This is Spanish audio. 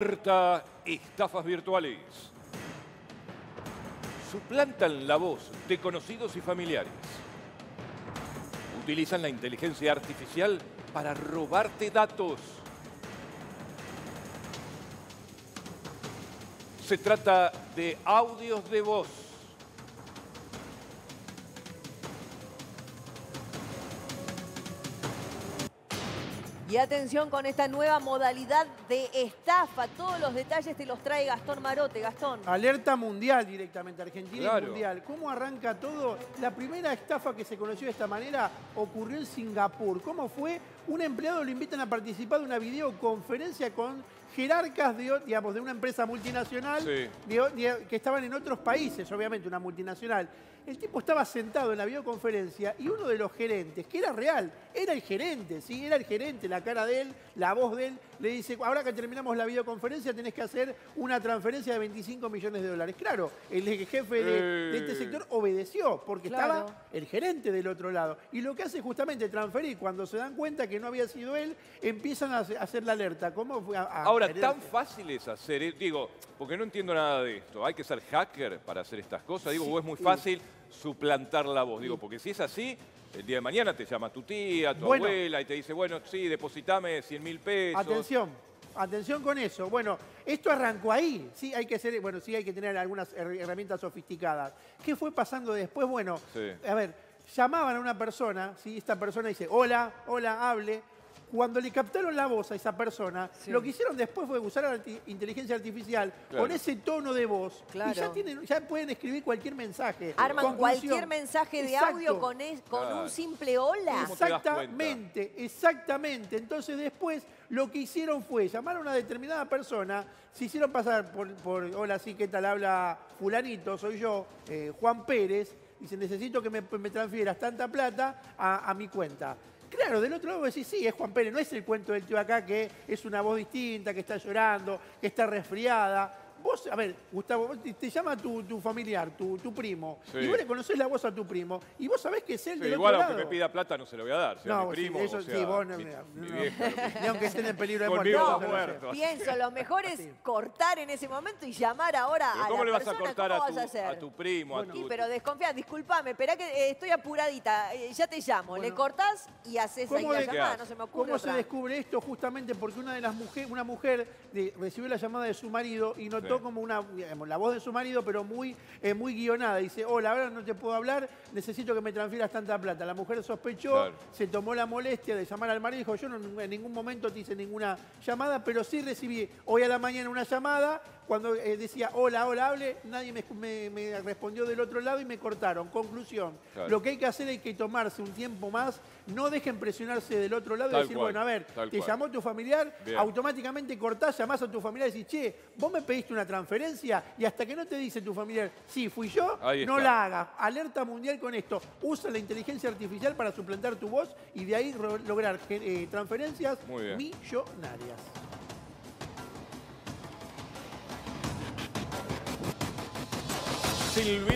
Alerta estafas virtuales. Suplantan la voz de conocidos y familiares. Utilizan la inteligencia artificial para robarte datos. Se trata de audios de voz Y atención con esta nueva modalidad de estafa. Todos los detalles te los trae Gastón Marote. Gastón. Alerta mundial directamente, Argentina y mundial. ¿Cómo arranca todo? La primera estafa que se conoció de esta manera ocurrió en Singapur. ¿Cómo fue? Un empleado lo invitan a participar de una videoconferencia con jerarcas de, digamos, de una empresa multinacional que estaban en otros países, obviamente, una multinacional. El tipo estaba sentado en la videoconferencia y uno de los gerentes, que era real, era el gerente, ¿sí? Era el gerente, la cara de él, la voz de él, le dice, ahora que terminamos la videoconferencia tenés que hacer una transferencia de 25 millones de dólares. Claro, el jefe de, este eh. sector obedeció, porque estaba el gerente del otro lado. Y lo que hace justamente transferir, cuando se dan cuenta que no había sido él, empiezan a hacer la alerta. ¿Cómo fue ahora, tan fácil es hacer, eh, digo, porque no entiendo nada de esto. ¿Hay que ser hacker para hacer estas cosas? Digo, o es muy fácil suplantar la voz. Digo, porque si es así, el día de mañana te llama tu tía, tu abuela y te dice, bueno, sí, depositame 100 mil pesos. Atención, atención con eso. Bueno, esto arrancó ahí. Sí, hay que ser, bueno, sí hay que tener algunas herramientas sofisticadas. ¿Qué fue pasando después? Bueno, a ver, llamaban a una persona, ¿sí? esta persona dice, hola, hola, hable cuando le captaron la voz a esa persona, lo que hicieron después fue usar la inteligencia artificial con ese tono de voz. Y ya, tienen, ya pueden escribir cualquier mensaje. Arman cualquier mensaje de audio con, un simple hola. Exactamente, exactamente. Entonces después lo que hicieron fue llamar a una determinada persona, se hicieron pasar por, hola, sí, ¿qué tal? Habla fulanito, soy yo, eh, Juan Pérez. Dice, necesito que me, transfieras tanta plata a mi cuenta. Claro, del otro lado decís, sí, es Juan Pérez, no es el cuento del tío acá que es una voz distinta, que está llorando, que está resfriada. Vos, a ver, Gustavo, te, llama tu, familiar, tu, primo, y vos le conocés la voz a tu primo, y vos sabés que es él del igual otro aunque me pida plata no se lo voy a dar, sea no, mi primo, eso sí, vos no, ni aunque estén en peligro de muerte. No, pienso, lo mejor es cortar en ese momento y llamar ahora a ¿Cómo le vas a cortar a tu, a, tu, primo? a tu... Sí, pero desconfía, disculpame, espera que eh, estoy apuradita, eh, ya te llamo, le cortás y haces ahí la llamada, no se me ocurre ¿Cómo se descubre esto? Justamente porque una de las mujeres, una mujer recibió la llamada de su marido y notó como una la voz de su marido, pero muy, eh, muy guionada. Dice, hola, ahora no te puedo hablar, necesito que me transfieras tanta plata. La mujer sospechó, se tomó la molestia de llamar al marido y dijo, yo no, en ningún momento te hice ninguna llamada, pero sí recibí hoy a la mañana una llamada, cuando eh, decía, hola, hola, hable, nadie me, respondió del otro lado y me cortaron. Conclusión, lo que hay que hacer es que tomarse un tiempo más, no dejen presionarse del otro lado y decir, bueno, a ver, te llamó tu familiar, automáticamente cortás, llamás a tu familiar y decís, che, vos me pediste una transferencia y hasta que no te dice tu familiar, sí, fui yo, no la hagas. Alerta mundial con esto. Usa la inteligencia artificial para suplantar tu voz y de ahí lograr eh, transferencias millonarias. Silvina.